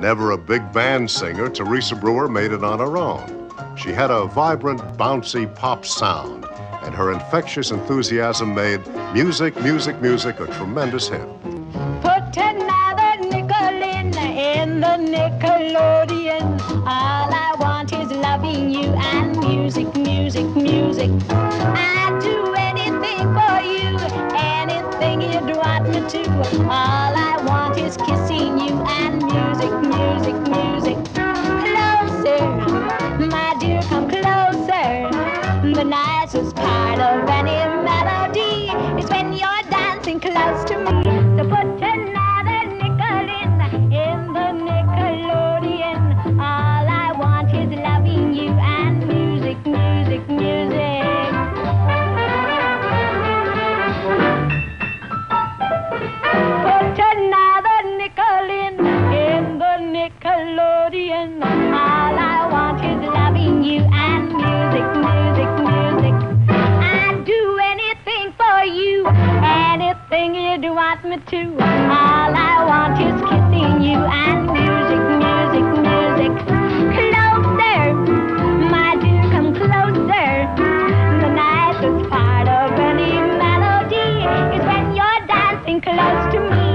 Never a big band singer, Teresa Brewer made it on her own. She had a vibrant, bouncy pop sound, and her infectious enthusiasm made Music, Music, Music a tremendous hit. Put another nickel in, in the Nickelodeon. All I want is loving you and music, music, music. I'd do anything for you, anything you'd want me to. All I want is kissing you The nicest part of any melody is when you're dancing close to me. So put another nickel in, in the Nickelodeon. All I want is loving you and music, music, music. Put another nickel in, in the Nickelodeon. Anything you'd want me to. All I want is kissing you and music, music, music. Closer, my dear, come closer. The nicest part of any melody is when you're dancing close to me.